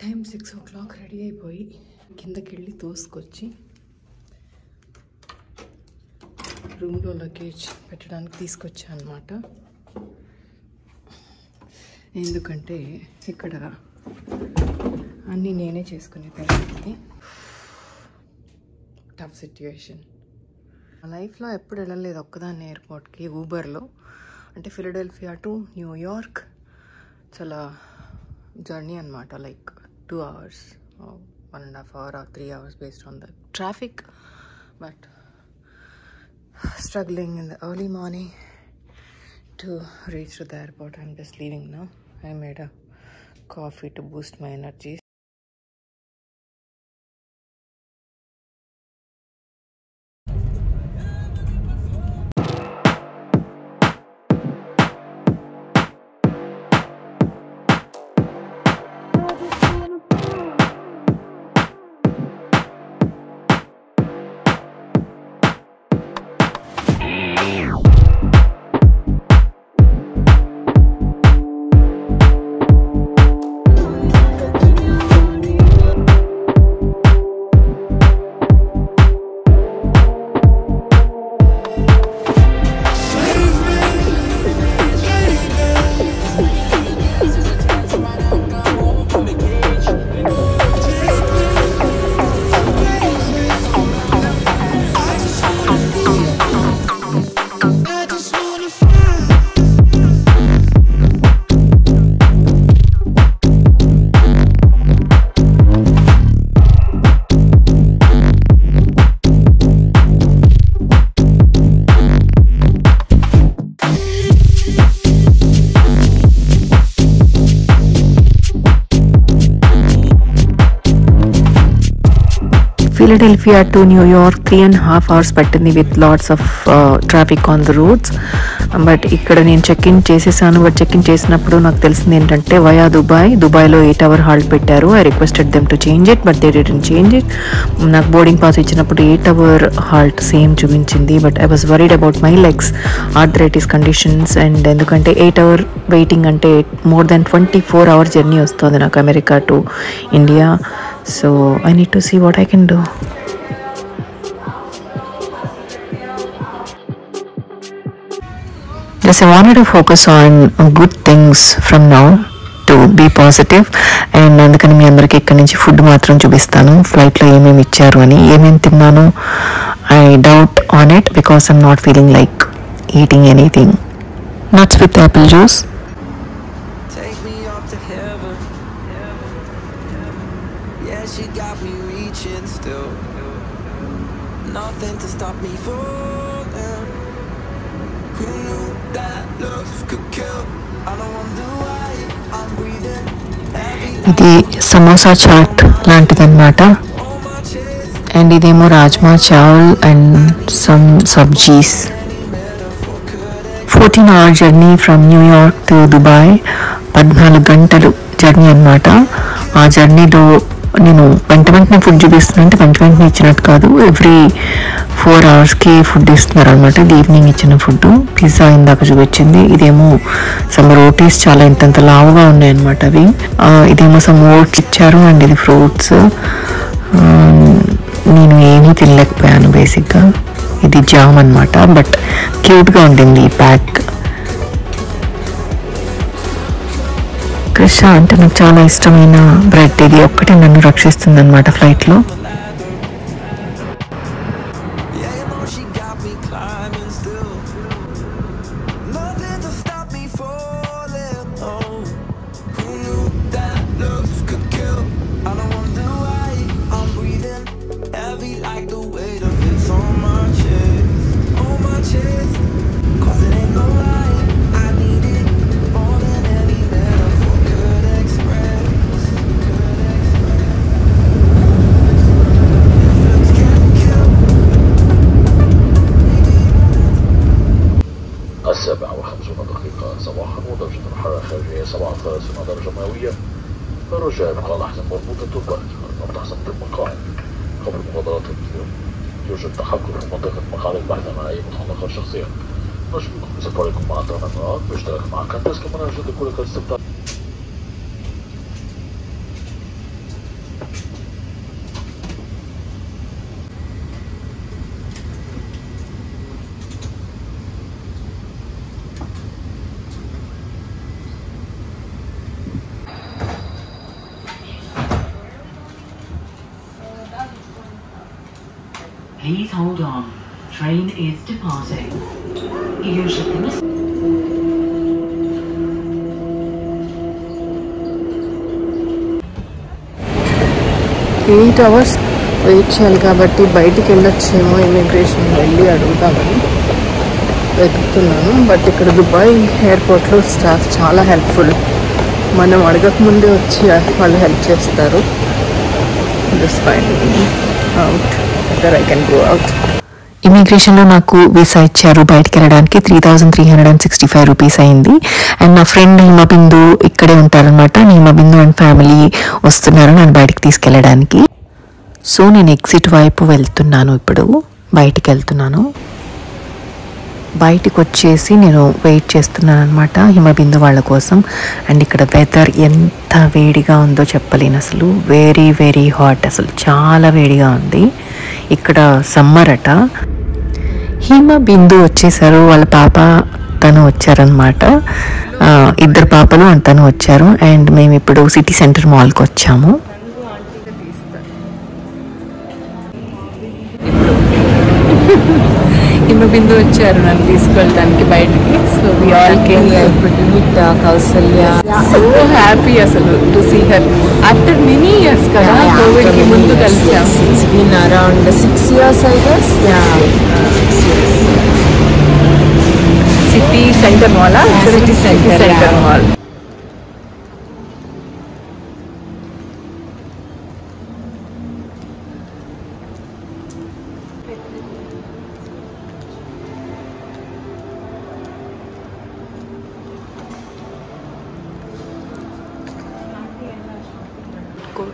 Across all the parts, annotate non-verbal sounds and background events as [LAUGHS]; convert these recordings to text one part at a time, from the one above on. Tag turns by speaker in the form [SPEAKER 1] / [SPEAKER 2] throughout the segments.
[SPEAKER 1] Time six o'clock ready అయిపోయి కిందకి వెళ్ళి తోసుకొచ్చి రూమ్లో లగేజ్ పెట్టడానికి తీసుకొచ్చా అనమాట ఎందుకంటే ఇక్కడ అన్నీ నేనే చేసుకునే పరిస్థితి టఫ్ సిచ్యువేషన్ లైఫ్లో ఎప్పుడు వెళ్ళలేదు ఒక్కదాన్ని ఎయిర్పోర్ట్కి ఊబర్లో అంటే ఫిలడెల్ఫియా టు న్యూయార్క్ చాలా జర్నీ అనమాట like two hours or one and a half hour or three hours based on the traffic but struggling in the early morning to reach to the airport. I'm just leaving now. I made a coffee to boost my energies.
[SPEAKER 2] Philadelphia
[SPEAKER 3] to New York three and half hours పట్టింది with lots of traffic on the roads but ఇక్కడ నేను check in చేసేసాను. But check in చేసినప్పుడు నాకు తెలిసింది ఏంటంటే via Dubai దుబాయ్లో eight hour halt పెట్టారు. I requested them to change it but they return change it నాకు బోర్డింగ్ పాస్ ఇచ్చినప్పుడు ఎయిట్ అవర్ హాల్ట్ సేమ్ చూపించింది. But I was worried about my legs arthritis conditions and ఎందుకంటే eight hour waiting అంటే more than twenty four hour journey వస్తుంది నాకు America to India so I need to see what I can do Yes, I wanted to focus on good things from now to be positive and అందుకని మీ అందరికీ ఇక్కడ నుంచి food మాత్రం చూపిస్తాను. ఫ్లైట్లో ఏమేమి ఇచ్చారు అని ఏమేమి తిన్నాను I doubt on it
[SPEAKER 2] because I'm not feeling like eating anything nuts with apple juice Nothing to stop me falling. Who knew that love could kill? I don't wonder why I'm breathing heavy
[SPEAKER 3] ఇది samosa chaat లాంటిదన్నమాట
[SPEAKER 2] on my chest.
[SPEAKER 3] And ఇదేమో rajma chawal and some sabzis fourteen hour journey from New York to Dubai పద్నాలుగు గంటలు journey అన్నమాట ఆ జర్నీలో నేను వెంట వెంటనే ఫుడ్ చూపిస్తున్నా అంటే వెంట వెంటనే ఇచ్చినట్టు కాదు. ఎవ్రీ ఫోర్ అవర్స్కి ఫుడ్ ఇస్తున్నారు అనమాట ఇది ఈవినింగ్ ఇచ్చిన ఫుడ్ పిజ్జా ఇందాక చూపించింది. ఇదేమో సమ్ రోటీస్ చాలా ఇంతంత లావుగా ఉన్నాయన్నమాట అవి. ఇదేమో సమ్ ఓట్స్ ఇచ్చారు అండ్ ఇది ఫ్రూట్స్ నేను ఏమీ తినలేకపోయాను బేసిక్గా ఇది జామ్ అనమాట బట్ క్యూట్గా ఉండింది ఈ ప్యాక్ క్రిష అంటే నాకు చాలా ఇష్టమైన బ్రెడ్. ఇది ఒక్కటే నన్ను రక్షిస్తుంది అనమాట ఫ్లైట్లో.
[SPEAKER 4] خالد بعدما يكون هناك شخصية باش نسبوريكم مع الدرامات باش نشترك مع بس كمان نجد لكم الاستمتاع
[SPEAKER 5] Please hold on. Train is departing. Usually.
[SPEAKER 1] Eight hours wait చేయాలి కాబట్టి బయటికి వెళ్ళొచ్చేమో ఇమిగ్రేషన్ వెళ్ళి అడుగుతామని వెతుకుతున్నాను బట్ ఇక్కడ దుబాయ్ ఎయిర్పోర్ట్లో స్టాఫ్ చాలా హెల్ప్ఫుల్ మనం అడగక అడగకముందే వచ్చి వాళ్ళు హెల్ప్ చేస్తారు this find out there I can go out
[SPEAKER 3] ఇమిగ్రేషన్లో నాకు వీసా ఇచ్చారు. బయటికి వెళ్ళడానికి three thousand three hundred and sixty five rupees అయింది. అండ్ నా ఫ్రెండ్ హిమబిందు ఇక్కడే ఉంటారనమాట హిమబిందు అండ్ ఫ్యామిలీ వస్తున్నారు నన్ను బయటికి తీసుకెళ్ళడానికి. సో నేను ఎగ్జిట్ వైపు వెళ్తున్నాను ఇప్పుడు. బయటికి వెళ్తున్నాను. బయటికి వచ్చేసి నేను వెయిట్ చేస్తున్నాను అనమాట హిమబిందు వాళ్ళ కోసం. అండ్ ఇక్కడ వెదర్ ఎంత వేడిగా ఉందో చెప్పలేను అసలు. వెరీ వెరీ హాట్ అసలు. చాలా వేడిగా ఉంది. ఇక్కడ సమ్మర్ అట. హీమ బిందు వచ్చేసారు వాళ్ళ పాప తను వచ్చారనమాట ఇద్దరు పాపలు అంతను తను వచ్చారు. అండ్ మేము ఇప్పుడు సిటీ సెంటర్ మాల్కి వచ్చాము. ఇప్పుడు బిందు వచ్చారు నన్ను తీసుకెళ్ళడానికి బయటికి. So we all came Kausalya so happy అసలు to see her after many years కదా కోవిడ్కి ముందు కలిసాం.
[SPEAKER 6] Around six years, I guess.
[SPEAKER 3] City centre
[SPEAKER 6] mall Center, centre.
[SPEAKER 3] Mall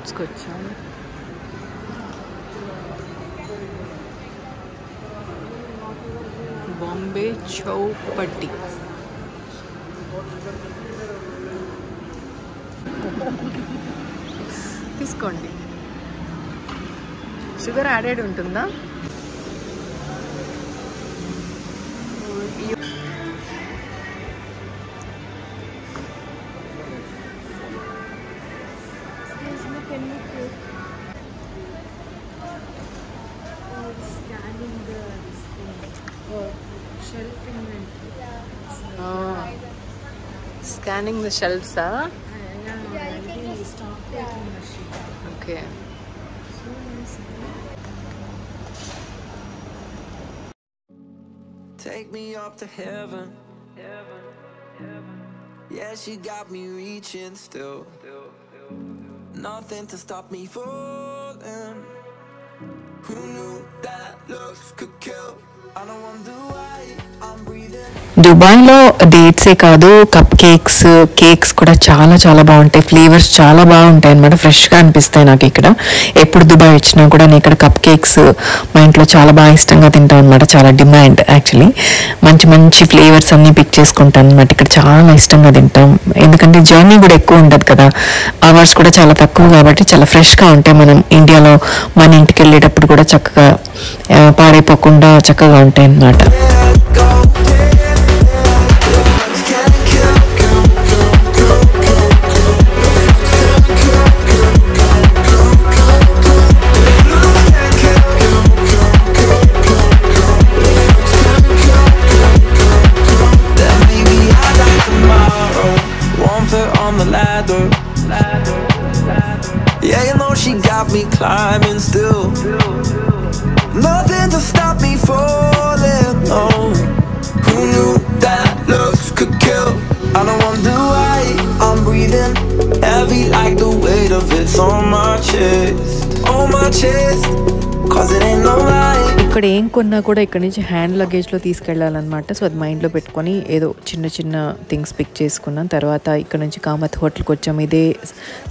[SPEAKER 3] కోట్స్కి వచ్చాము బాంబే చౌపట్టి తీసుకోండి షుగర్ యాడెడ్ ఉంటుందా the shelves, huh? Okay.
[SPEAKER 2] Take me up to heaven. heaven, heaven. Yeah, she got me reaching still. Still, still, still. Nothing to stop me falling. Who knew that looks could kill?
[SPEAKER 3] దుబాయ్లో డేట్సే కాదు cup cakes cakes కూడా చాలా చాలా బాగుంటాయి. Flavours చాలా బాగుంటాయి అనమాట ఫ్రెష్గా అనిపిస్తాయి నాకు ఇక్కడ. ఎప్పుడు దుబాయ్ వచ్చినా కూడా నేను ఇక్కడ కప్ కేక్స్ మా ఇంట్లో చాలా బాగా ఇష్టంగా తింటాం అనమాట చాలా డిమాండ్ యాక్చువల్లీ మంచి మంచి ఫ్లేవర్స్ అన్నీ పిక్ చేసుకుంటాను అనమాట ఇక్కడ చాలా ఇష్టంగా తింటాం. ఎందుకంటే జర్నీ కూడా ఎక్కువ ఉండదు కదా. అవర్స్ కూడా చాలా తక్కువ కాబట్టి చాలా ఫ్రెష్గా ఉంటాయి. మనం ఇండియాలో మన ఇంటికి వెళ్ళేటప్పుడు కూడా చక్కగా పాడైపోకుండా చక్కగా ఉంటాయి అన్నమాట
[SPEAKER 2] Go, can of it's on my chest. On my chest. Cause it ain't no lie.
[SPEAKER 3] ఇక్కడ ఏం కొన్నా కూడా ఇక్కడ నుంచి హ్యాండ్ లగేజ్లో తీసుకెళ్ళాలన్నమాట సో అది మైండ్లో పెట్టుకొని ఏదో చిన్న చిన్న థింగ్స్ పిక్ చేసుకున్నాం తర్వాత ఇక్కడ నుంచి కామత్ హోటల్కి వచ్చాము ఇదే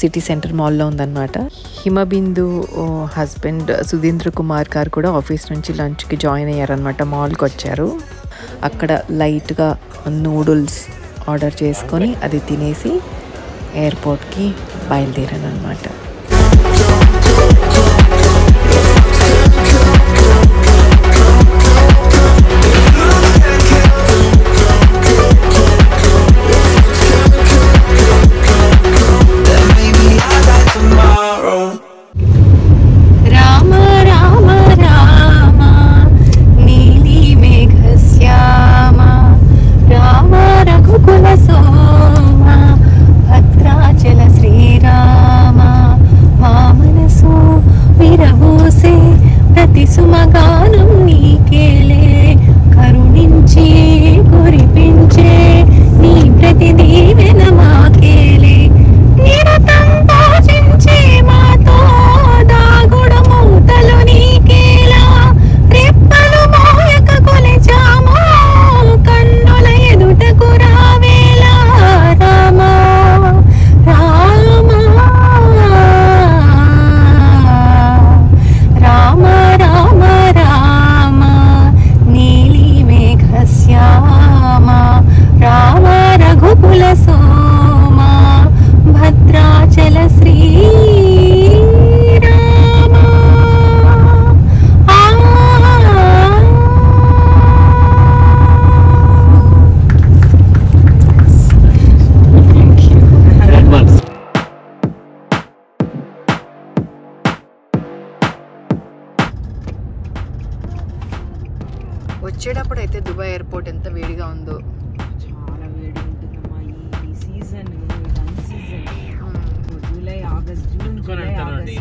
[SPEAKER 3] సిటీ సెంటర్ మాల్లో ఉందన్నమాట హిమబిందు హస్బెండ్ సుధీంద్ర కుమార్ గారు కూడా ఆఫీస్ నుంచి లంచ్కి జాయిన్ అయ్యారనమాట మాల్కి వచ్చారు అక్కడ లైట్గా నూడుల్స్ ఆర్డర్ చేసుకొని అది తినేసి ఎయిర్పోర్ట్కి బయలుదేరాను అనమాట
[SPEAKER 1] అయితే దుబాయ్ ఎయిర్పోర్ట్ ఎంత వేడిగా ఉందో.
[SPEAKER 6] చాలా వేడి ఉంటుందమ్మా ఈ సీజన్ జూలై ఆగస్ట్ జూన్
[SPEAKER 7] ఉంటుంది.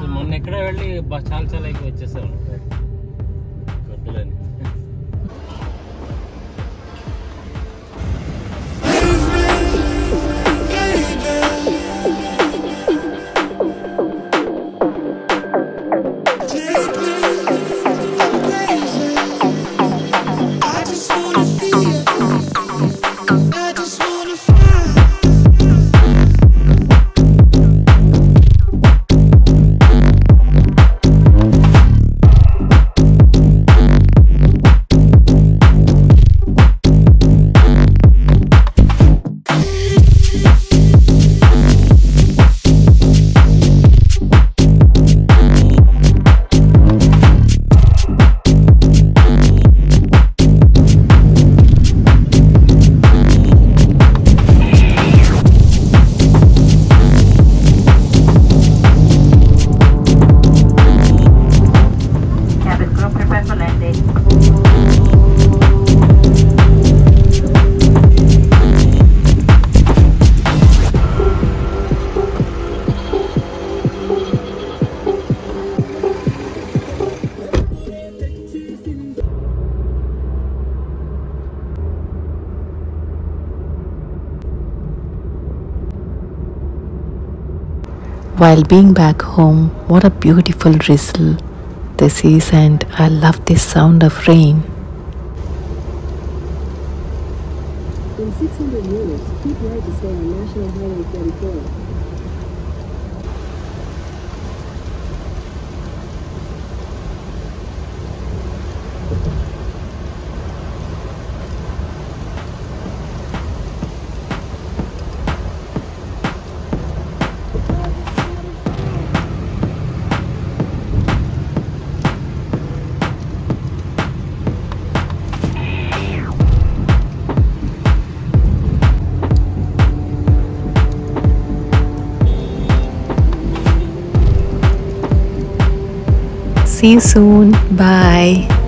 [SPEAKER 7] [LAUGHS] మొన్న ఎక్కడ వెళ్ళి బస్ చాలా చాలా ఎక్కువ వచ్చేసాను
[SPEAKER 3] While being back home, what a beautiful drizzle this is, and I love this sound of rain.
[SPEAKER 8] In 600 meters, keep right to stay on National Highway 34.
[SPEAKER 3] See you soon. Bye.